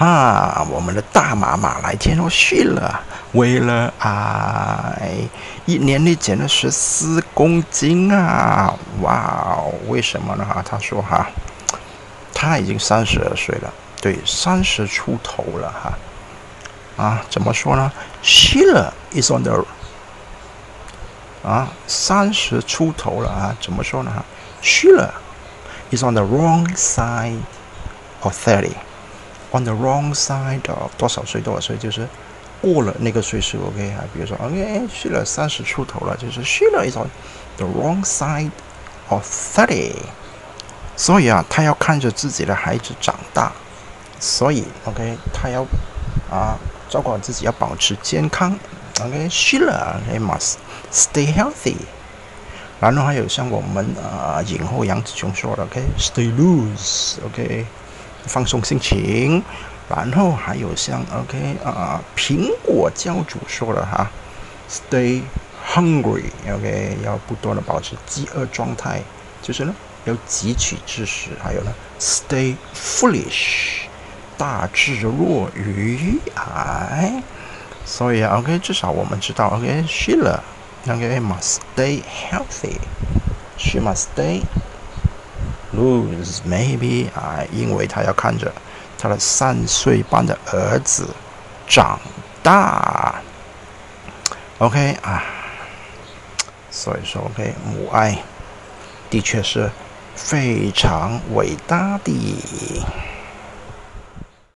啊，我们的大马马来天哦去了，为了爱，一年里减了十四公斤啊！哇哦，为什么呢？哈，他说哈，他已经三十二岁了，对，三十出头了哈。啊，怎么说呢？Sheila is on the 啊，三十出头了啊，怎么说呢？Sheila is on the wrong side of thirty. On the wrong side of 多少岁？多少岁？就是过了那个岁数。OK 啊，比如说 OK 去了三十出头了，就是 she 了一种 the wrong side of thirty。所以啊，他要看着自己的孩子长大，所以 OK，他要啊。照顾好自己，要保持健康。OK，Sheila，OK must stay healthy。然后还有像我们啊，影后杨紫琼说的，OK，stay loose，OK，放松心情。然后还有像 OK 啊，苹果教主说的哈，stay hungry，OK，要不断的保持饥饿状态，就是呢，要汲取知识。还有呢，stay foolish。大智若愚，哎，所以 OK，至少我们知道 OK，Sheila，OK must stay healthy，she must stay lose maybe 啊，因为他要看着他的三岁半的儿子长大，OK 啊，所以说 OK，母爱的确是非常伟大的。